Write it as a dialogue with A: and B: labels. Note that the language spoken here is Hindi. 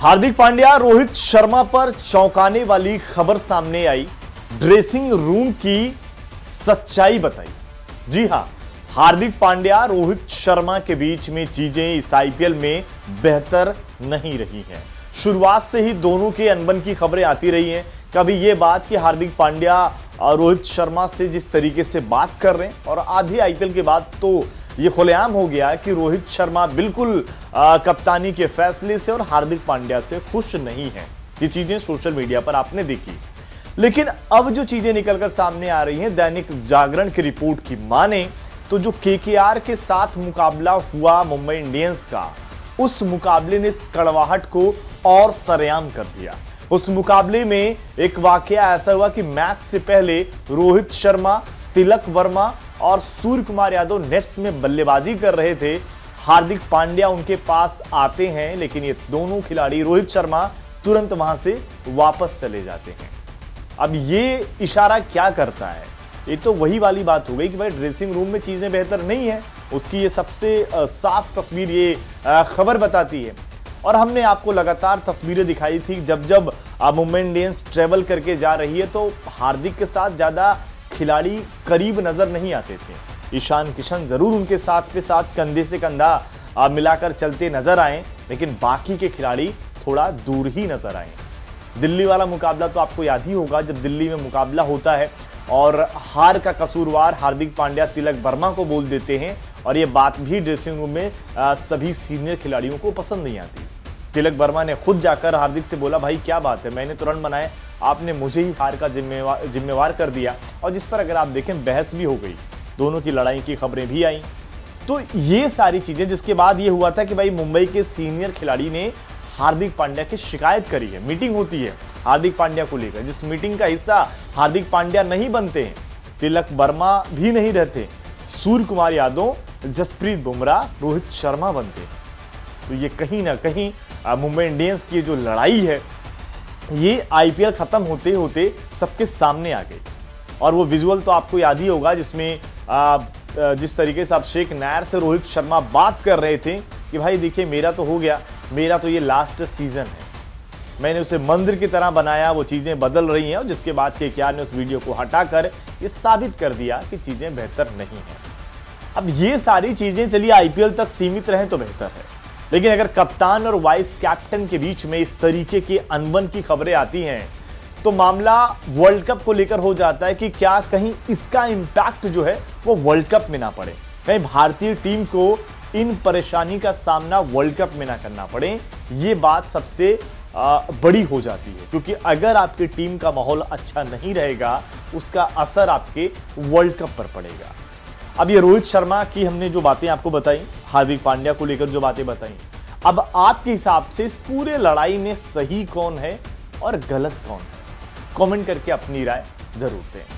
A: हार्दिक पांड्या, रोहित शर्मा पर चौंकाने वाली खबर सामने आई। ड्रेसिंग रूम की सच्चाई बताई। जी हाँ, हार्दिक पांड्या, रोहित शर्मा के बीच में चीज़ें इस आईपीएल में बेहतर नहीं रही हैं। शुरुआत से ही दोनों के अनबन की खबरें आती रही हैं कभी ये बात कि हार्दिक पांड्या रोहित शर्मा से जिस तरीके से बात कर रहे हैं और आधी आईपीएल के बाद तो ये खुलेआम हो गया कि रोहित शर्मा बिल्कुल आ, कप्तानी के फैसले से और हार्दिक पांड्या से खुश नहीं है। ये चीज़ें सोशल मीडिया पर आपने देखी। लेकिन अब जो चीज़ें निकलकर सामने आ रही हैं दैनिक जागरण की रिपोर्ट की माने तो जो केकेआर के साथ मुकाबला हुआ मुंबई इंडियंस का उस मुकाबले ने इस कड़वाहट को और सरेआम कर दिया। उस मुकाबले में एक वाकया ऐसा हुआ कि मैच से पहले रोहित शर्मा तिलक वर्मा और सूर्य कुमार यादव नेट्स में बल्लेबाजी कर रहे थे। हार्दिक पांड्या उनके पास आते हैं, लेकिन ये दोनों खिलाड़ी, रोहित शर्मा, तुरंत वहाँ से वापस चले जाते हैं। अब ये इशारा क्या करता है? ये तो वही वाली बात हो गई कि भाई ड्रेसिंग रूम में चीज़ें बेहतर नहीं है। उसकी ये सबसे साफ़ तस्वीर ये खबर बताती है। और हमने आपको लगातार तस्वीरें दिखाई थी जब जब मुंबई इंडियंस ट्रेवल करके जा रही है तो हार्दिक के साथ ज़्यादा खिलाड़ी करीब नज़र नहीं आते थे। ईशान किशन ज़रूर उनके साथ के साथ कंधे से कंधा मिलाकर चलते नज़र आए, लेकिन बाकी के खिलाड़ी थोड़ा दूर ही नज़र आए। दिल्ली वाला मुकाबला तो आपको याद ही होगा, जब दिल्ली में मुकाबला होता है और हार का कसूरवार हार्दिक पांड्या तिलक वर्मा को बोल देते हैं और ये बात भी ड्रेसिंग रूम में सभी सीनियर खिलाड़ियों को पसंद नहीं आती। तिलक वर्मा ने खुद जाकर हार्दिक से बोला, भाई, क्या बात है? मैंने तो रन बनाए आपने मुझे ही हार का जिम्मेवार जिम्मेवार कर दिया और जिस पर अगर आप देखें, बहस भी हो गई। दोनों की लड़ाई की खबरें भी आई। तो ये सारी चीज़ें, जिसके बाद ये हुआ था कि भाई मुंबई के सीनियर खिलाड़ी ने हार्दिक पांड्या की शिकायत करी है। मीटिंग होती है हार्दिक पांड्या को लेकर। जिस मीटिंग का हिस्सा हार्दिक पांड्या नहीं बनते हैं, तिलक वर्मा भी नहीं रहते सूर्य कुमार यादव, जसप्रीत बुमराह रोहित शर्मा बनते तो ये कहीं ना कहीं मुंबई इंडियंस की जो लड़ाई है ये आईपीएल खत्म होते होते सबके सामने आ गई। और वो विजुअल तो आपको याद ही होगा, जिसमें जिस तरीके से आप शेख नायर से रोहित शर्मा बात कर रहे थे कि भाई देखिए, मेरा तो हो गया, मेरा तो ये लास्ट सीज़न है। मैंने उसे मंदिर की तरह बनाया, वो चीज़ें बदल रही हैं, और जिसके बाद के क्या ने उस वीडियो को हटाकर ये साबित कर दिया कि चीज़ें बेहतर नहीं हैं। अब ये सारी चीज़ें चलिए आईपीएल तक सीमित रहें तो बेहतर है। लेकिन अगर कप्तान और वाइस कैप्टन के बीच में इस तरीके की अनबन की खबरें आती हैं तो मामला वर्ल्ड कप को लेकर हो जाता है कि क्या कहीं इसका इंपैक्ट जो है वो वर्ल्ड कप में ना पड़े। कहीं भारतीय टीम को इन परेशानी का सामना वर्ल्ड कप में ना करना पड़े, ये बात सबसे बड़ी हो जाती है। क्योंकि अगर आपकी टीम का माहौल अच्छा नहीं रहेगा, उसका असर आपके वर्ल्ड कप पर पड़ेगा। अब ये रोहित शर्मा की हमने जो बातें आपको बताई हार्दिक पांड्या को लेकर जो बातें बताई। अब आपके हिसाब से इस पूरे लड़ाई में सही कौन है और गलत कौन है? कमेंट करके अपनी राय ज़रूर दें।